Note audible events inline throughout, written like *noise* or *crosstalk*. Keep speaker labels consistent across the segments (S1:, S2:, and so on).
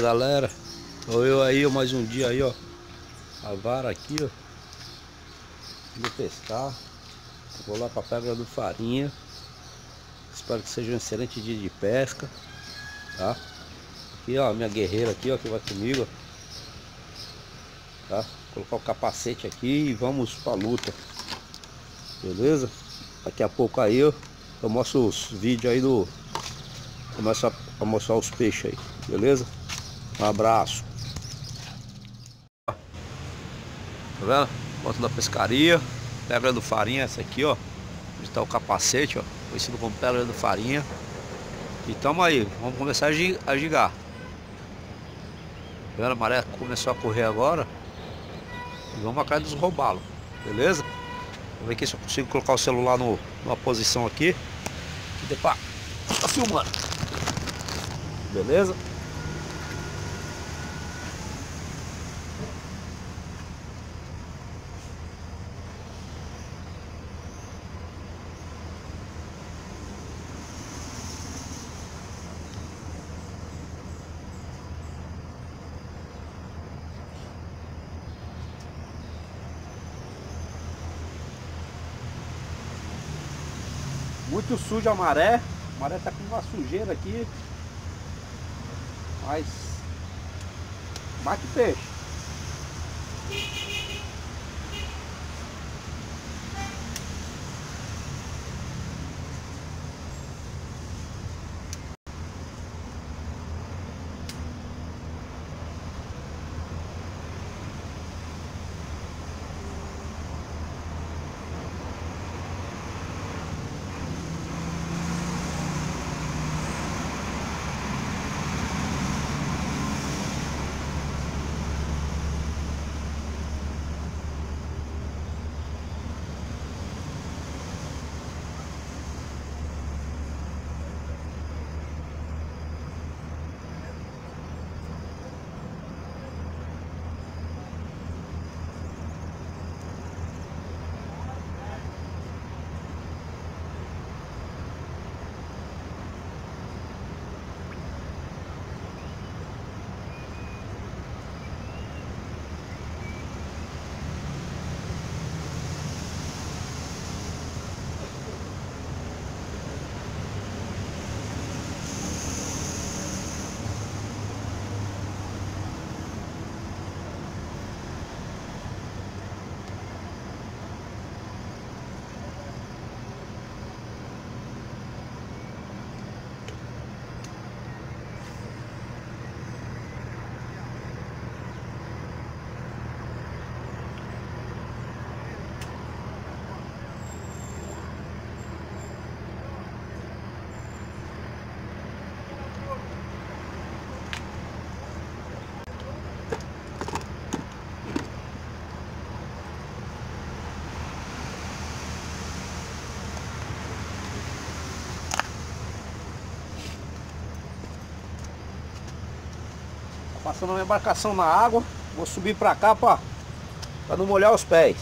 S1: Galera, tô eu aí, mais um dia aí, ó. A vara aqui, ó. Vou pescar. Vou lá pra Pedra do Farinha. Espero que seja um excelente dia de pesca. Tá? Aqui, ó, minha guerreira aqui, ó, que vai comigo. Tá? Vou colocar o capacete aqui e vamos pra luta. Beleza? Daqui a pouco aí, ó, eu mostro os vídeos aí do... Começo a mostrar os peixes aí, beleza? Um abraço. Tá vendo? Foto da pescaria. Pedra do Farinha, essa aqui, ó. Onde está o capacete, ó. Conhecido como Pedra do Farinha. E tamo aí, vamos começar a gigar. Tá vendo? A maré começou a correr agora. E vamos atrás dos roubá-lo, beleza? Vou ver aqui se eu consigo colocar o celular no, numa posição aqui. Que dê. Tá filmando. Beleza? Muito suja a maré. A maré tá com uma sujeira aqui. Mas. Mate peixe. Passando a embarcação na água. Vou subir pra cá pra não molhar os pés.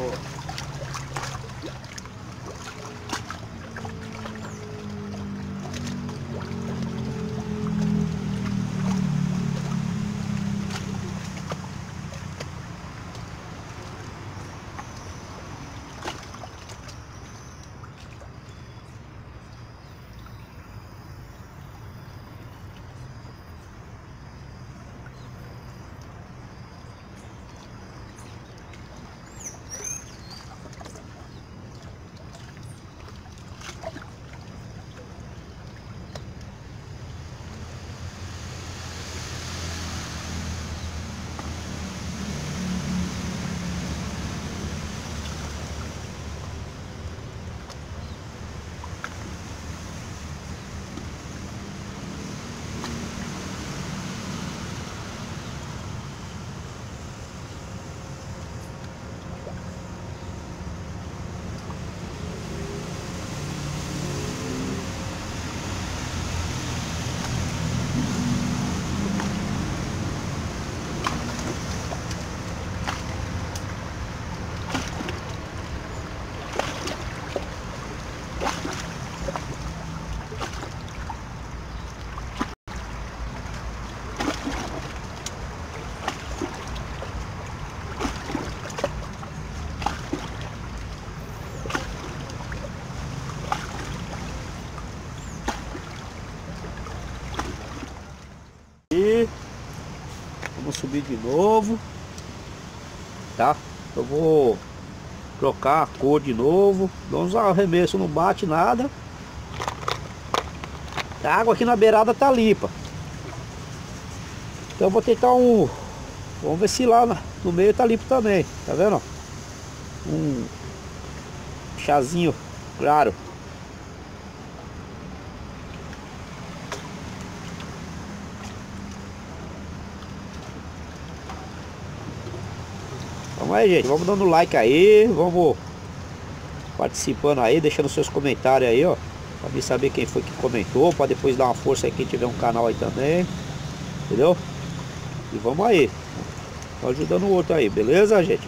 S1: 后 subir de novo. Tá? Eu vou trocar a cor de novo. Vamos usar o arremesso, não bate nada. A água aqui na beirada tá limpa. Então eu vou tentar um... Vamos ver se lá no meio tá limpo também. Tá vendo? Um chazinho claro. Vamos aí, gente. Vamos dando like aí. Vamos participando aí, deixando seus comentários aí, ó. Pra mim saber quem foi que comentou. Pra depois dar uma força aí quem tiver um canal aí também. Entendeu? E vamos aí. Tô ajudando o outro aí, beleza, gente?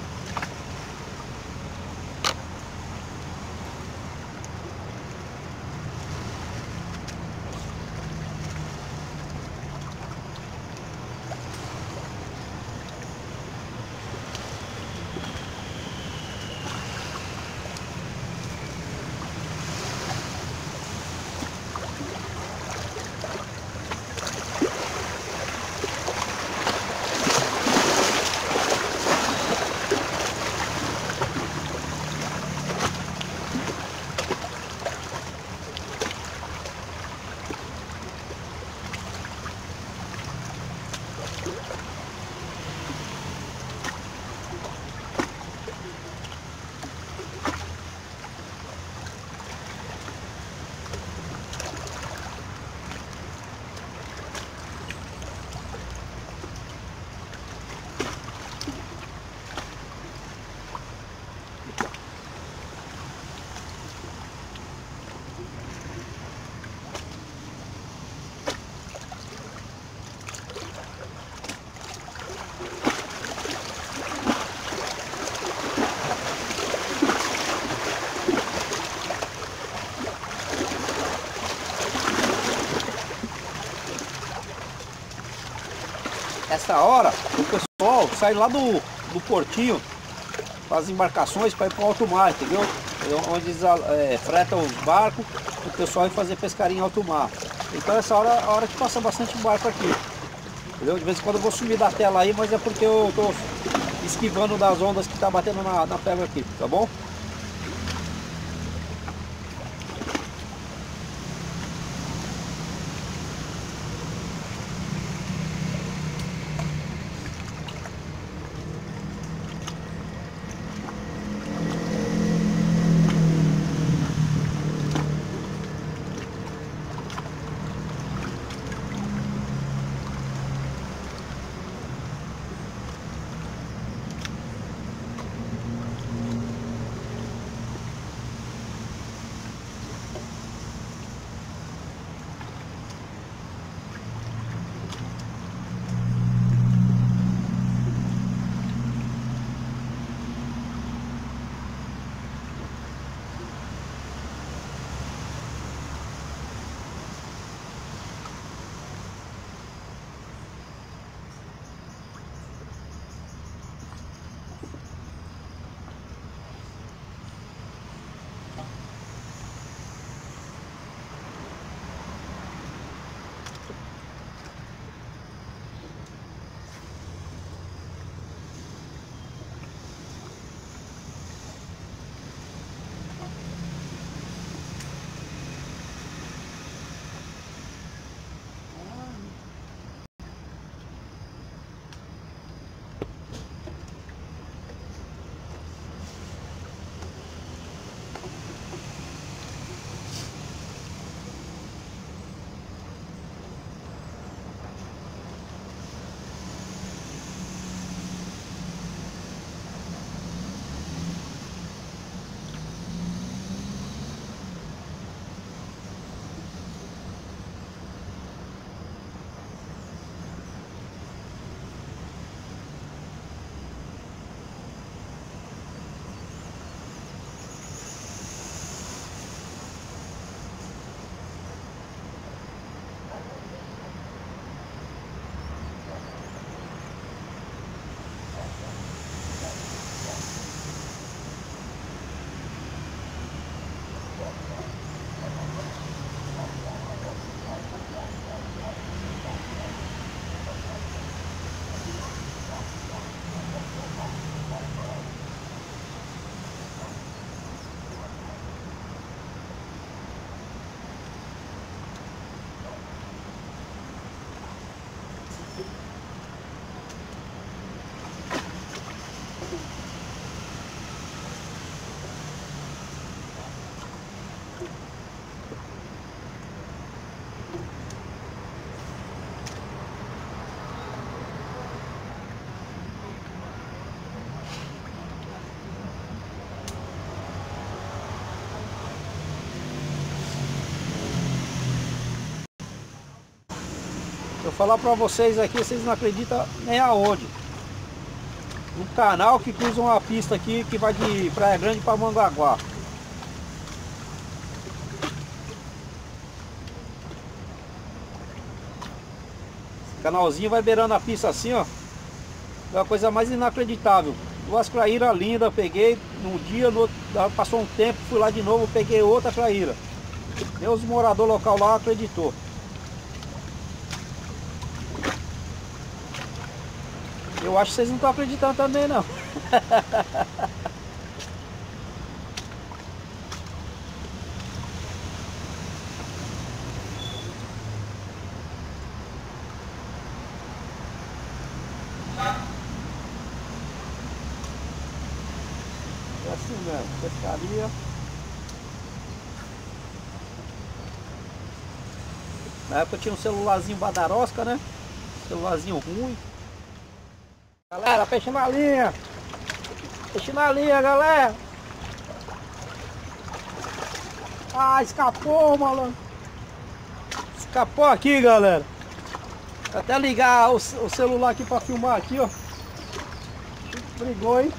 S1: Hora o pessoal sai lá do, do portinho as embarcações para ir para o alto mar, entendeu? Onde eles é, fretam os barcos, o pessoal vai fazer pescaria em alto mar. Então essa hora é a hora que passa bastante barco aqui. Entendeu? De vez em quando eu vou sumir da tela aí, mas é porque eu estou esquivando das ondas que está batendo na, na pedra aqui, tá bom? Eu falar pra vocês aqui, vocês não acreditam nem aonde. Um canal que cruza uma pista aqui que vai de Praia Grande para Mangaguá. Canalzinho vai beirando a pista assim, ó. É a coisa mais inacreditável. Duas traíras lindas, peguei num dia, no outro, passou um tempo, fui lá de novo, peguei outra traíra. Deus morador local lá acreditou. Eu acho que vocês não estão acreditando também não. É assim mesmo, pescaria. Na época tinha um celularzinho badarosca, né? Celularzinho ruim. Galera, peixe na linha. Peixe na linha, galera. Ah, escapou, malandro. Escapou aqui, galera. Vou até ligar o, o celular aqui pra filmar aqui, ó. Brigou, hein?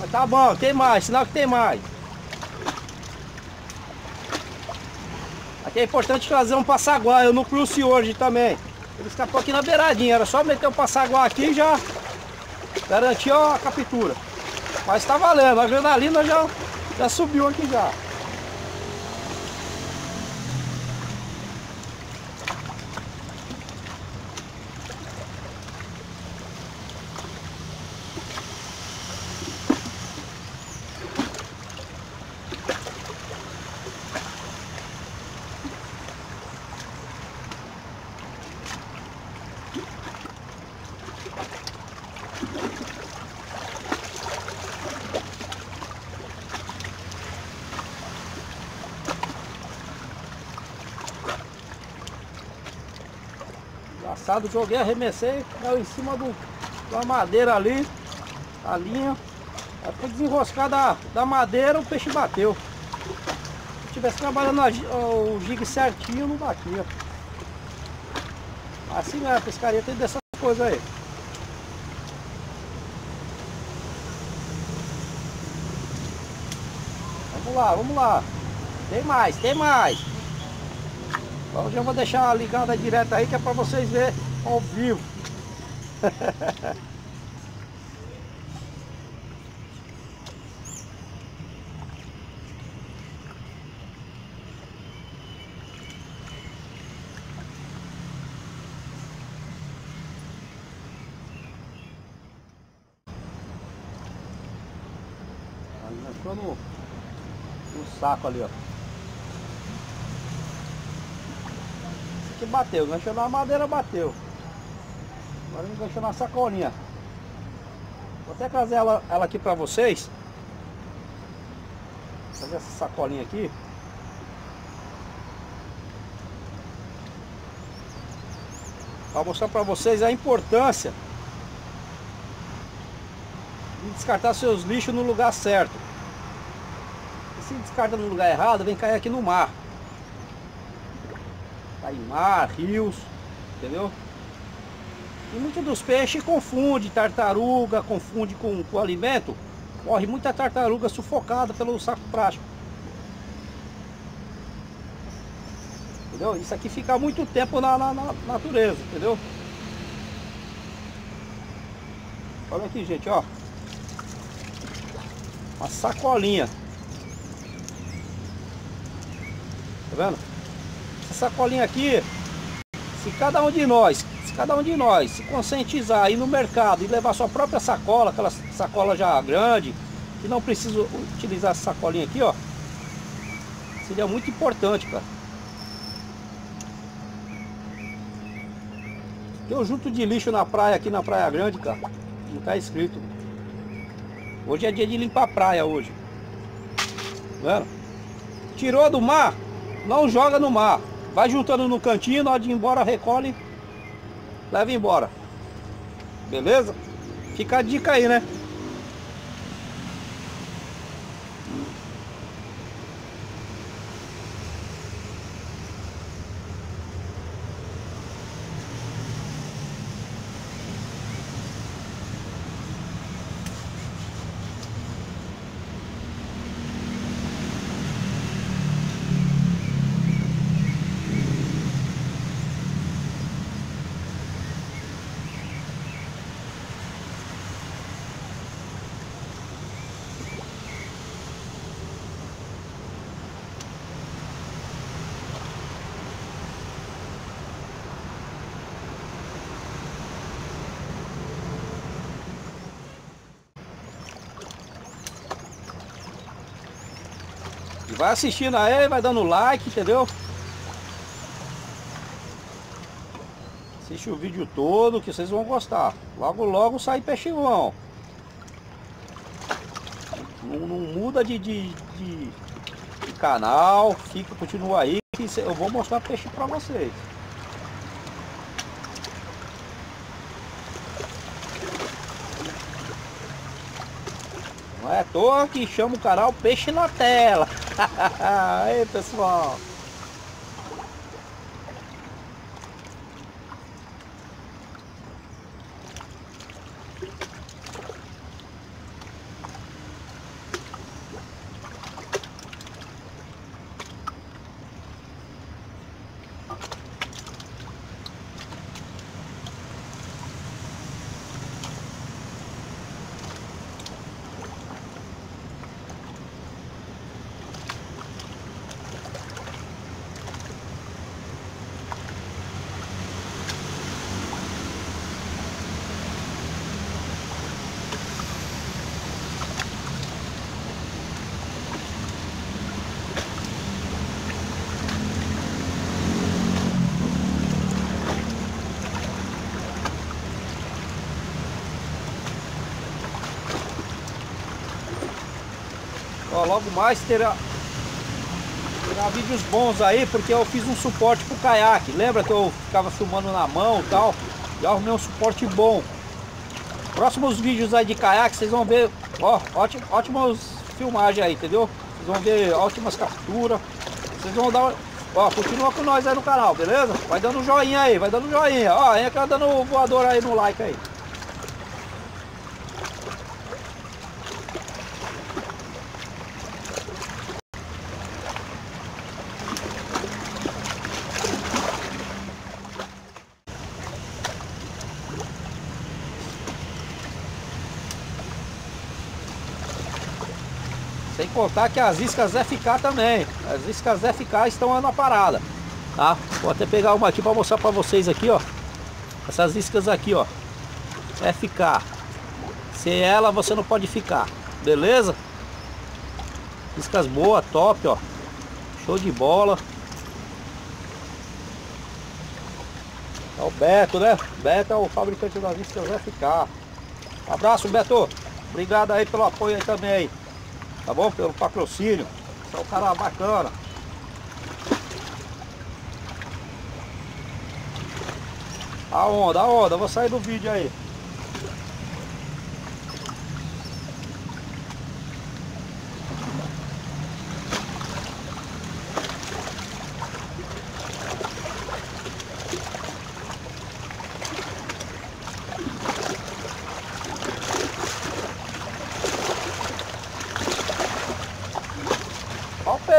S1: Mas tá bom, tem mais, sinal que tem mais. Aqui é importante fazer um passaguá, eu não cruce hoje também. Ele escapou aqui na beiradinha, era só meter o passaguá aqui e já garantiu a captura. Mas tá valendo, a adrenalina já, já subiu aqui já. Joguei, arremessei, caiu em cima do, da madeira ali, a linha. Aí foi desenroscar da, da madeira, o peixe bateu. Se tivesse trabalhando a, o jig certinho, não batia. Assim é, a pescaria tem dessas coisas aí. Vamos lá, vamos lá. Tem mais, tem mais. Hoje eu vou deixar ligada direto aí que é para vocês verem ao vivo. *laughs* Ali entrou no, no saco ali, ó. Que bateu, enganchou na madeira, bateu. Agora enganchou na sacolinha. Vou até trazer ela, ela aqui pra vocês. Fazer essa sacolinha aqui. Para mostrar para vocês a importância de descartar seus lixos no lugar certo. E se descarta no lugar errado, vem cair aqui no mar mar, rios, entendeu? E muitos dos peixes confunde tartaruga, confunde com, com alimento. Morre muita tartaruga sufocada pelo saco plástico. Entendeu? Isso aqui fica muito tempo na, na, na natureza, entendeu? Olha aqui, gente, ó. Uma sacolinha. Tá vendo? Sacolinha aqui, se cada um de nós, se cada um de nós se conscientizar ir no mercado e levar sua própria sacola, aquela sacola já grande, que não precisa utilizar essa sacolinha aqui, ó, seria muito importante, cara. Eu junto de lixo na praia, aqui na Praia Grande, cara, não tá escrito. Hoje é dia de limpar a praia hoje. Vendo? Tirou do mar, não joga no mar. Vai juntando no cantinho, na hora de ir embora, recolhe, leva embora. Beleza? Fica a dica aí, né? Vai assistindo aí, vai dando like, entendeu? Assiste o vídeo todo que vocês vão gostar. Logo, logo sai peixinhão. Não, não muda de, de, de, de, canal, fica, continua aí que eu vou mostrar peixe pra vocês. Não é à toa que chama o canal Peixe na Tela. *laughs* aí pessoal. Logo mais terá, terá vídeos bons aí, porque eu fiz um suporte pro caiaque. Lembra que eu ficava filmando na mão e tal? E arrumei um suporte bom. Próximos vídeos aí de caiaque, vocês vão ver, ó, ótimo, ótimas filmagens aí, entendeu? Vocês vão ver ótimas capturas. Vocês vão dar, ó, continua com nós aí no canal, beleza? Vai dando joinha aí, vai dando joinha. Ó, entra dando voador aí no like aí. Sem contar que as iscas FK também. As iscas FK estão na parada. Tá? Vou até pegar uma aqui para mostrar para vocês aqui, ó. Essas iscas aqui, ó. FK. Sem ela você não pode ficar. Beleza? Iscas boas, top, ó. Show de bola. É o Beto, né? Beto é o fabricante das iscas FK. abraço, Beto. Obrigado aí pelo apoio aí também aí tá bom? Pelo patrocínio. É um cara bacana. A onda, a onda, vou sair do vídeo aí.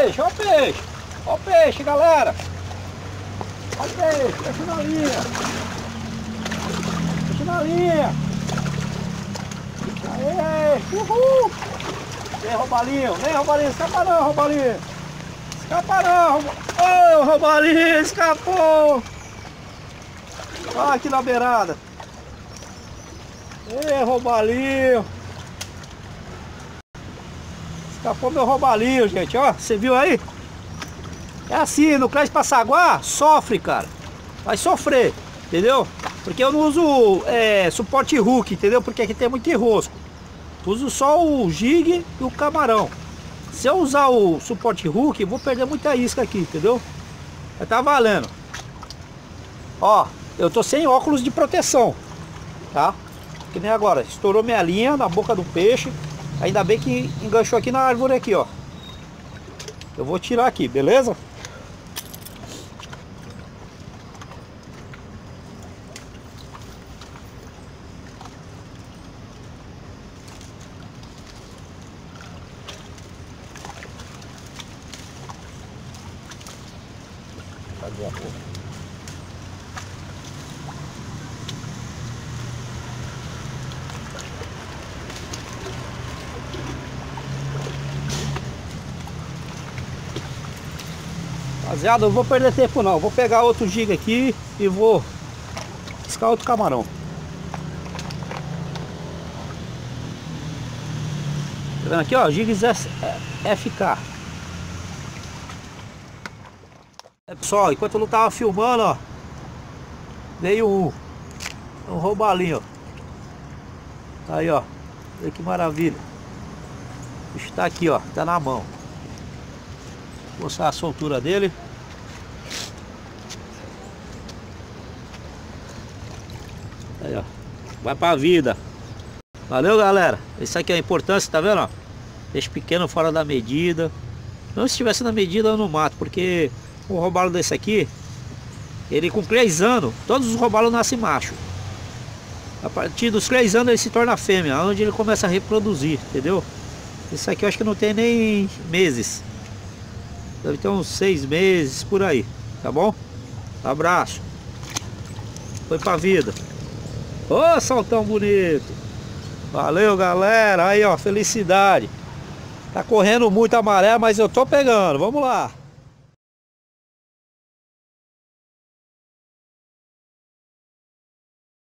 S1: Peixe, o peixe. O peixe, galera. Ó peixe, peixe na linha. Peixe na linha. Aê, uhul. Vem, roubalinho, vem, roubalinho, escapa não, roubalinho. Escapa não, ô, oh, roubalinho, escapou. Olha aqui na beirada. Ei, roubalinho. Escapou meu roubalinho, gente, ó. Você viu aí? É assim, no Clés Passaguá, sofre, cara. Vai sofrer, entendeu? Porque eu não uso é, suporte hook, entendeu? Porque aqui tem muito enrosco. Uso só o jig e o camarão. Se eu usar o suporte hook, vou perder muita isca aqui, entendeu? Mas tá valendo. Ó, eu tô sem óculos de proteção, tá? Que nem agora, estourou minha linha na boca do peixe. Ainda bem que enganchou aqui na árvore aqui, ó. Eu vou tirar aqui, beleza? Rapaziada, eu vou perder tempo não. Vou pegar outro giga aqui e vou pescar outro camarão. Tá vendo aqui, ó? Gigas FK.
S2: É, pessoal, enquanto eu não tava filmando, ó, veio um, um roubalinho, ó. Aí, ó. Olha que maravilha. O bicho tá aqui, ó. Tá na mão. Mostrar a soltura dele. Aí, ó. Vai pra vida. Valeu, galera. Isso aqui é a importância, tá vendo? Ó? Peixe pequeno fora da medida. Não se estivesse na medida eu não mato, porque o robalo desse aqui, ele com 3 anos, todos os robalos nascem macho. A partir dos 3 anos ele se torna fêmea, onde ele começa a reproduzir, entendeu? Isso aqui eu acho que não tem nem meses. Deve ter uns 6 meses por aí, tá bom? Abraço. Foi pra vida. Ô, oh, saltão bonito. Valeu, galera. Aí, ó, felicidade. Tá correndo muito a maré, mas eu tô pegando. Vamos lá.